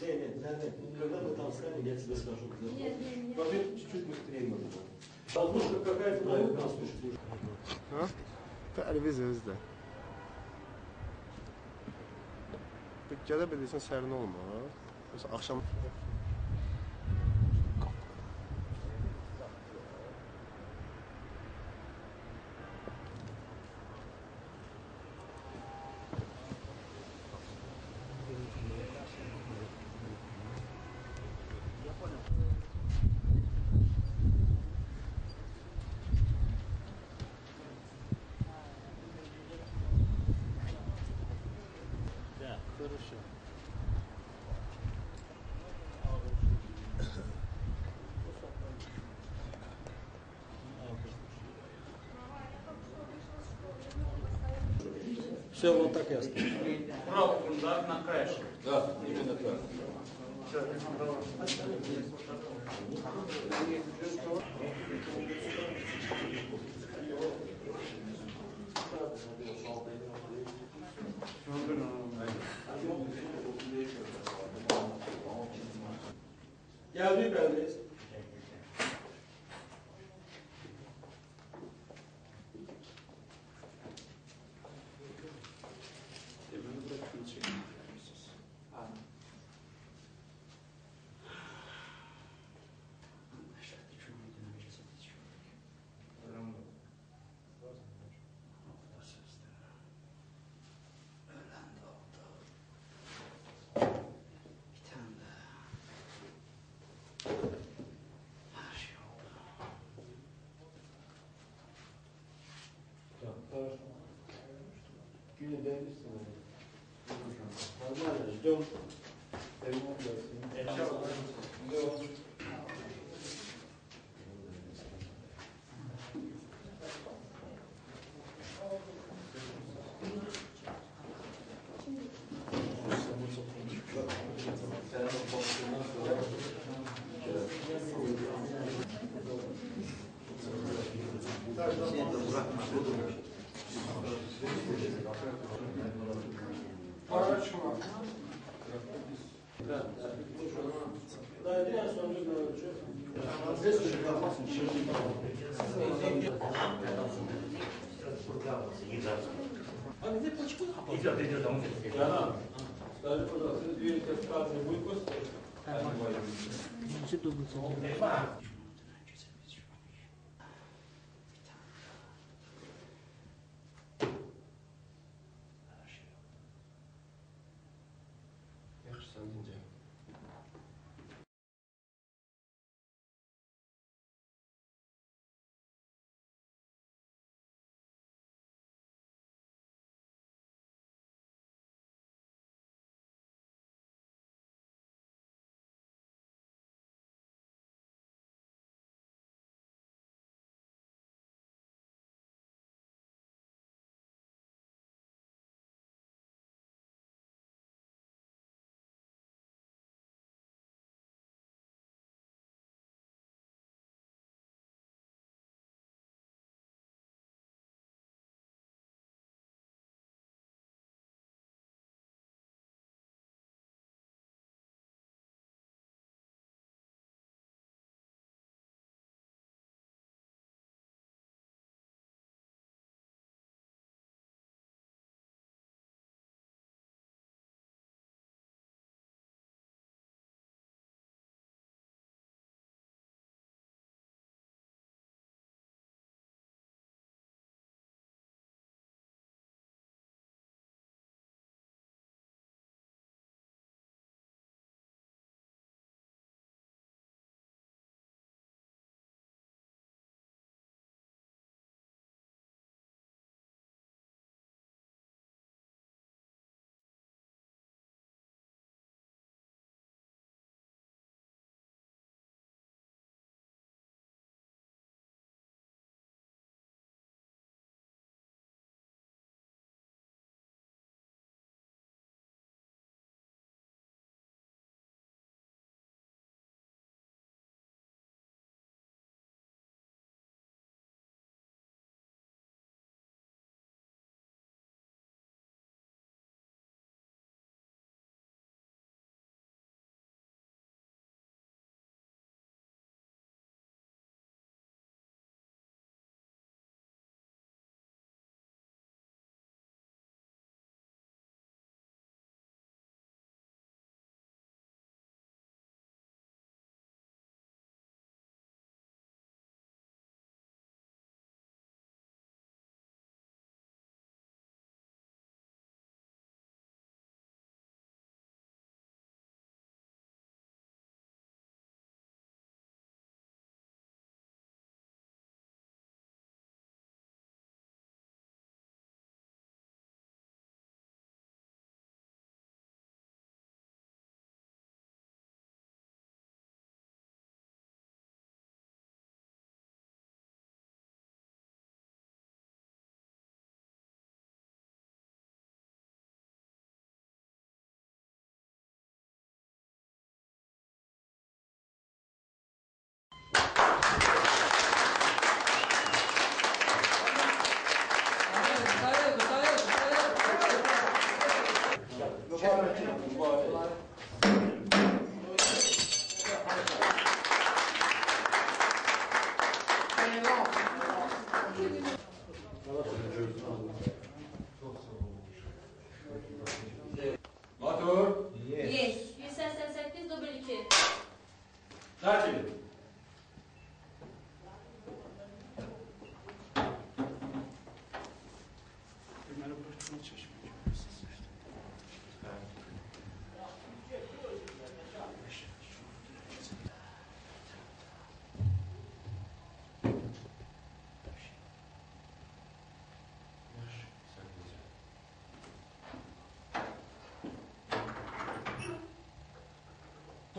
Не, не, не, не. Когда мы там станем, я тебе скажу. Нет, нет, нет. Поверь, чуть-чуть быстрее можно. Возможно, какая-то новая нас слушает. Ha? Televizor özdə. Bir gələ bilirsən sərin olma. Məsələn axşam Все, вот так оставим. Правый фундамент на краешек. Да, именно так. Geldi beldeyiz. Так, Нормально, ждем. Так, добра, народу. Para çıkmaz. Dayıdan sonra dönüşü. Biz çocuk yapmasın. Şimdi Hani ne paçıkı yapalım? İcat ediyor tamam. Yana. Dayı burada. Siz üyelik etkilerini bu yıkıyorsunuz. Şimdi bu. Ne var?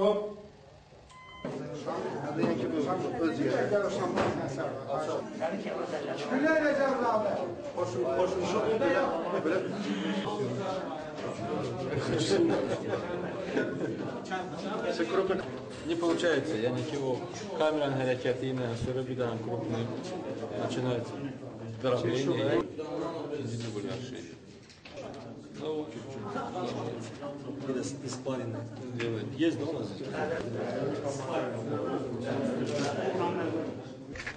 Yeri. Güler Recep abi. Hoşum, hoşum, böyle, böyle Sekropek Не получается, я ничего. Камера характерная, сурабидан крупный. Начинается дробление. и дубль чуть-чуть. Bir de испаренный. Делает. Есть, да, у нас?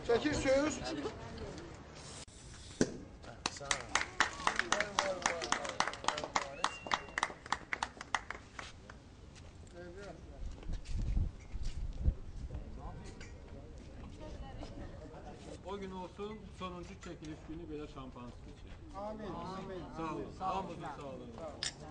Çəkir söz. O gün olsun sonuncu çekiliş günü böyle şampanski için. Amin. Amin. Sağ olun. Sağ olun. Sağ olun.